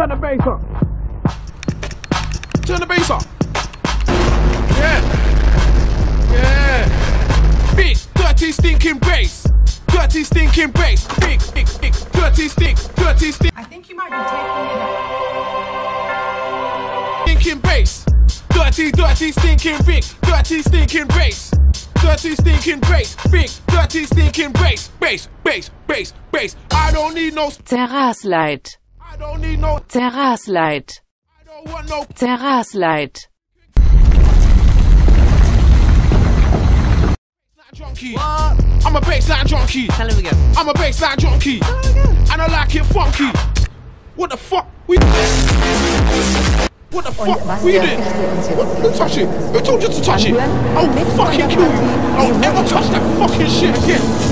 Turn the bass up. Turn the bass up. Yeah. Yeah. Bitch, dirty stinking bass. Dirty stinking bass. Big, big, big. Dirty stink. Dirty stink. I think you might be taking it. Stinking bass. Dirty, dirty, stinking big. Dirty, stinking bass. Dirty stinking bass, big, dirty stinking bass, bass, bass, bass, bass. I don't need no Zeraslight. I don't need no. Zeraslight. I don't want no. Zeraslight. Junkie. I'm a bassline junkie. Tell him again. I'm a bassline junkie. And I like it funky. What the fuck? We. What the fuck? was We der did. echte Inzident? What? Who touched it? Who told you to touch it? I'll fucking kill you. I'll never touch that fucking shit again.